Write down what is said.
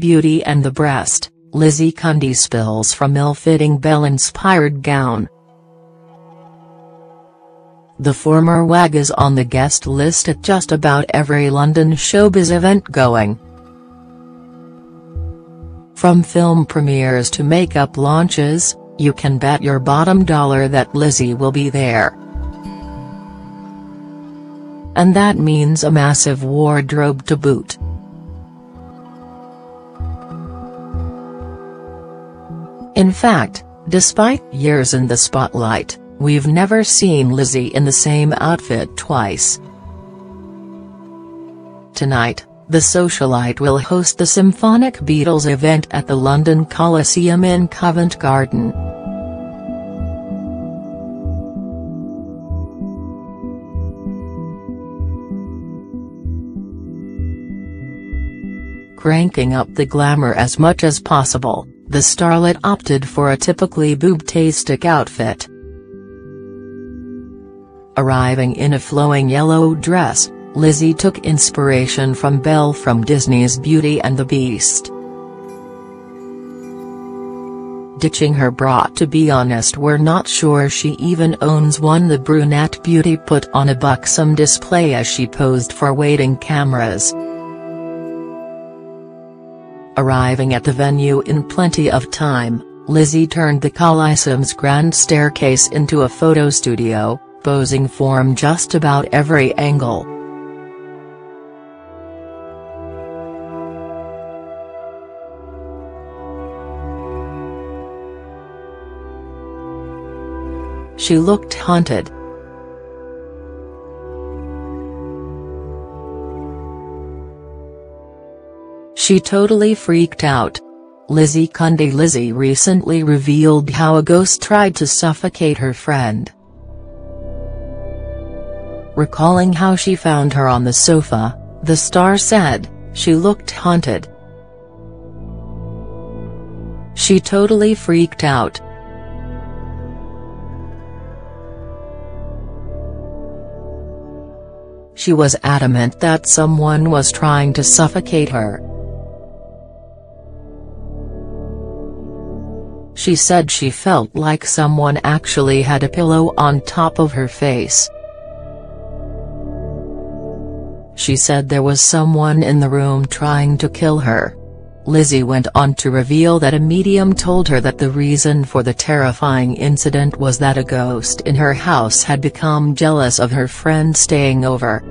Beauty and the Breast, Lizzie Cundy spills from ill-fitting Belle-inspired gown. The former WAG is on the guest list at just about every London showbiz event going. From film premieres to makeup launches, you can bet your bottom dollar that Lizzie will be there. And that means a massive wardrobe to boot. In fact, despite years in the spotlight, we've never seen Lizzie in the same outfit twice. Tonight, the socialite will host the Symphonic Beatles event at the London Coliseum in Covent Garden. Cranking up the glamour as much as possible, the starlet opted for a typically boob-tastic outfit. Arriving in a flowing yellow dress, Lizzie took inspiration from Belle from Disney's Beauty and the Beast. Ditching her bra to be honest we're not sure she even owns one the brunette beauty put on a buxom display as she posed for waiting cameras. Arriving at the venue in plenty of time, Lizzie turned the Coliseum's grand staircase into a photo studio, posing from just about every angle. She looked haunted. She totally freaked out. Lizzie Cundy Lizzie recently revealed how a ghost tried to suffocate her friend. Recalling how she found her on the sofa, the star said, she looked haunted. She totally freaked out. She was adamant that someone was trying to suffocate her. She said she felt like someone actually had a pillow on top of her face. She said there was someone in the room trying to kill her. Lizzie went on to reveal that a medium told her that the reason for the terrifying incident was that a ghost in her house had become jealous of her friend staying over.